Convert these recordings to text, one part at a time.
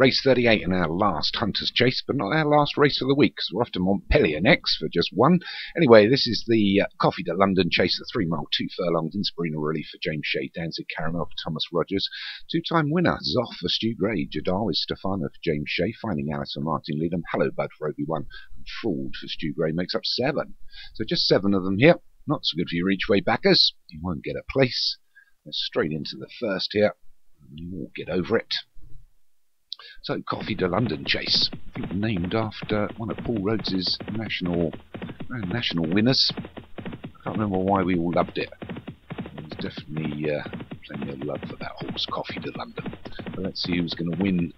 Race 38 in our last Hunter's Chase, but not our last race of the week, because we're off to Montpellier next for just one. Anyway, this is the uh, Coffee De London Chase, the three mile, two furlongs, Inspirino Relief for James Shea, Danzig Caramel for Thomas Rogers, two time winner, Zoff for Stu Gray, Jadar Stefano for James Shea, Finding Alice for Martin Leadham, Hello Bud for Obi-Wan, and Fraud for Stu Gray makes up seven. So just seven of them here. Not so good for your each way backers. You won't get a place. Let's straight into the first here. We'll get over it. So, Coffee De London Chase, named after one of Paul Rhodes's national uh, national winners. I can't remember why we all loved it. There's definitely uh, plenty of love for that horse, Coffee De London. But let's see who's going to win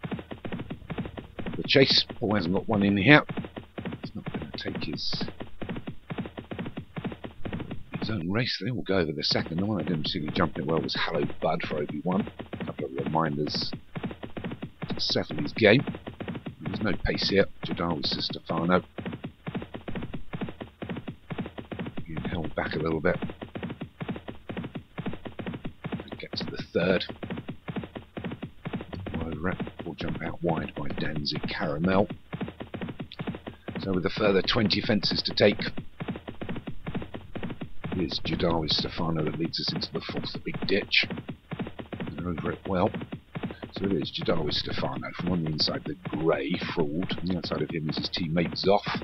the chase. Paul hasn't got one in here. He's not going to take his his own race. They all go over the second. The one that didn't particularly jump it well was Hello Bud for Obi-Wan. A couple of reminders to settle his game. There's no pace here. Jadawi Stefano. Being held back a little bit. Get to the third. Will jump out wide by Danzig Caramel. So with a further 20 fences to take, it's Jadawi Stefano that leads us into the fourth, the big ditch. They're over it well. So it is Jadawi Stefano from on the inside, the grey fraud. On the outside of him is his teammate Zoff.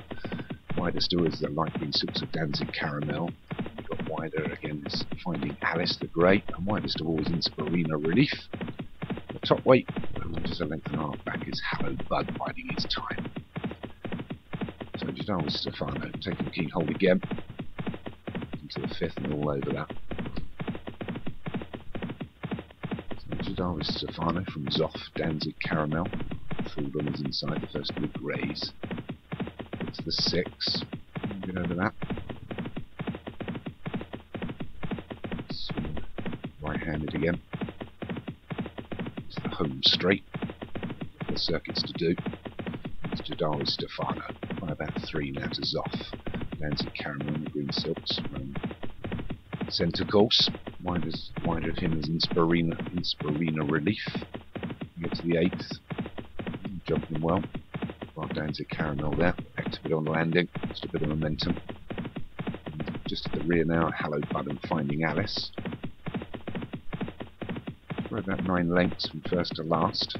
Wider still is the light green silks of Danzig Caramel. We've got wider again is Finding Alice the grey, and widest of all is Inspirino Relief. The top weight, just a length and a half back, is Hello Bud biding his time. So Jadawi Stefano taking keen hold again into the fifth and all over that. Stefano from Zoff, Danzig Caramel. On his inside, the first greys. Get to the six. Get over that. Right handed again. It's the home straight. The circuits to do. It's Jadawi Stefano. By about three now to Zoff. Danzig Caramel and the green silks centre course. Wider of him is Inspirina, Inspirina Relief. Get to the eighth. Jumping well. Well down to Caramel there. Active on landing. Just a bit of momentum. And just at the rear now, Hello Bud Finding Alice. We're about nine lengths from first to last.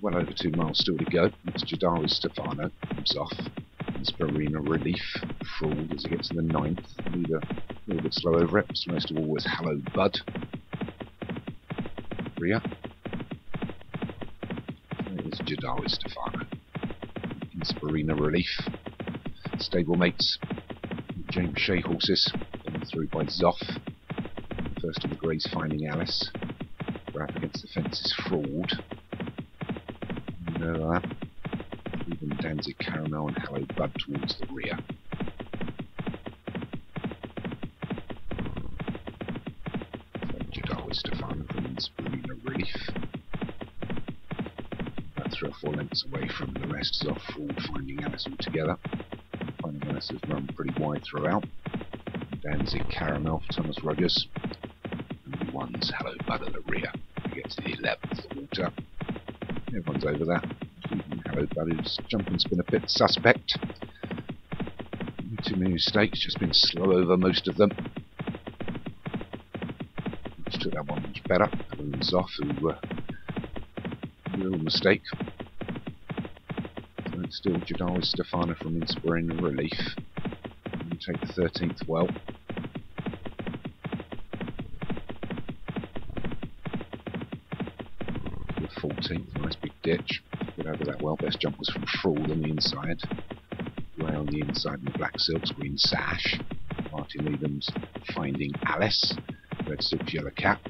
Well over two miles still to go. It's Jadawi Stefano comes off. Inspirina Relief. Fraud as he gets to the ninth. Leader a little bit slow over it. Most of all was Hello Bud. Ria. There's Jadawi Stefano. Inspirina Relief. Stablemates. James Shea horses. Coming through by Zoff. First of the Greys finding Alice. We're up against the fences Fraud. You know that. Even Danzig Caramel and Hello Bud towards the rear. Three or four lengths away from the rest of off Fraud finding Alice altogether. Finding Alice has run pretty wide throughout. Danzig Caramel for Thomas Rogers. And one's Hello at the rear. He gets to the 11th, water. Everyone's over that. Hello Bud who's jumping spin a bit suspect. Too many mistakes, just been slow over most of them Just took that one much better than Zoff, who uh, little mistake. So it's still Jadawi Stefano from Inspirina Relief. And take the 13th well. The 14th, nice big ditch. Get over that well. Best jump was from Fraud on the inside. Grey on the inside and the black silks, green sash. Martin Leadham's Finding Alice red silk yellow cap.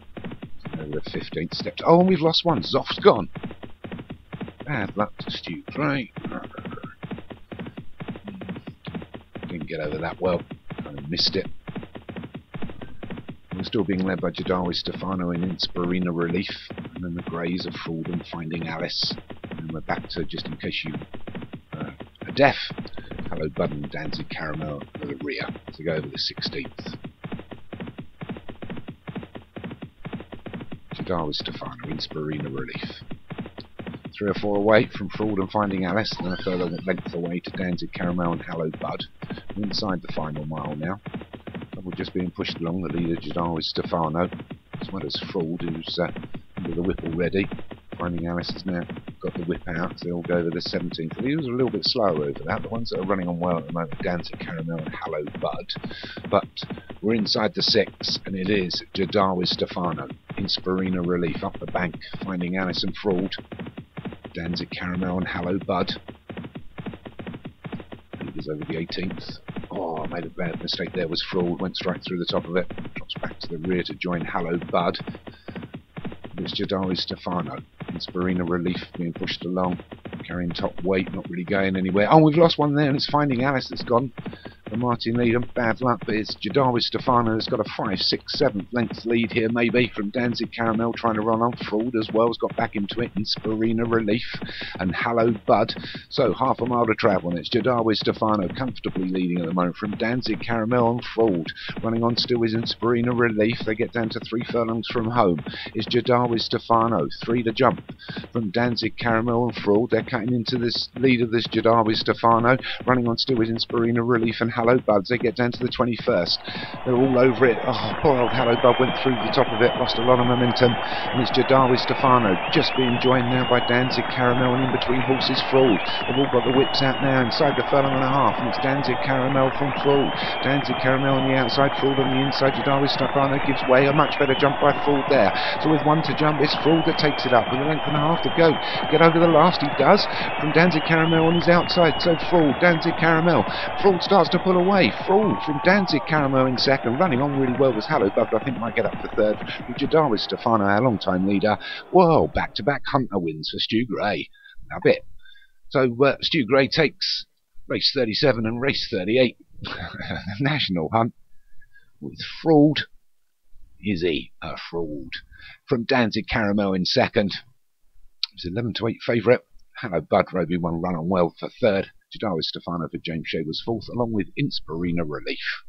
Over the 15th step. Oh, and we've lost one. Zoff's gone. Bad luck to Stu Gray. Didn't get over that well. Kind of missed it. We're still being led by Jadawi Stefano in Inspirina Relief. And then the Greys are Fraud and Finding Alice. And we're back to, just in case you uh, are deaf, Hello Bud and Caramel at the rear to go over the 16th. Jadawi Stefano, Inspirina Relief. Three or four away from Fraud and Finding Alice, and a further length away to Danzig Caramel and Hello Bud. We're inside the final mile now. We're just being pushed along. The leader Jadar is Stefano, as well as Fraud, who's uh, under the whip already. Finding Alice has now got the whip out, so they'll go over the 17th. The leaders are a little bit slower over that. The ones that are running on well at the moment Danzig Caramel and Hello Bud. But we're inside the six, and it is Jadawi Stefano. Inspirina Relief up the bank, finding Alice and Fraud. Danzig Caramel and Hello Bud. Leaders over the 18th. Oh, I made a bad mistake there. Was Fraud, went straight through the top of it. Drops back to the rear to join Hello Bud. It's Jadawi Stefano. Inspirina Relief being pushed along, carrying top weight, not really going anywhere. Oh, we've lost one there, and it's finding Alice that's gone for Martin Needham. Bad luck, but it's Jadawi Stefano that's got a 5, 6, 7th length lead here, maybe, from Danzig Caramel trying to run on. Fraud as well has got back into it. Inspirina Relief and Hello Bud. So half a mile to travel, and it's Jadawi Stefano comfortably leading at the moment from Danzig Caramel and Fraud. Running on still is Inspirina Relief. They get down to three furlongs from home. It's Jadawi Stefano. Three to jump from Danzig Caramel and Fraud. They're cutting into this lead of this Jadawi Stefano. Running on still is Inspirina Relief and Hello Buds. They get down to the 21st. They're all over it. Oh, poor old Hello Bud went through the top of it, lost a lot of momentum. And it's Jadawi Stefano just being joined now by Danzig Caramel and in between horses Fraud. They've all got the whips out now inside the furlong and a half. And it's Danzig Caramel from Fraud. Danzig Caramel on the outside, Fraud on the inside. Jadawi Stefano gives way. A much better jump by Fraud there. So with one to jump, it's Fraud that takes it up with a length and a half to go. Get over the last, he does. From Danzig Caramel on his outside. So Fraud, Danzig Caramel. Fraud starts to pull away. Fraud from Danzig Caramel in second, running on really well was Hello Bud, I think might get up for third. Jadawi Stefano, our long-time leader. Whoa, back-to-back Hunter wins for Stu Gray. Love it. So uh, Stu Gray takes race 37 and race 38. National hunt with Fraud. Is he a fraud? From Danzig Caramel in second. It's 11 to 8 favourite. Hello Bud Roby one run on well for third. Stefano for James Shea was fourth, along with Inspirina Relief.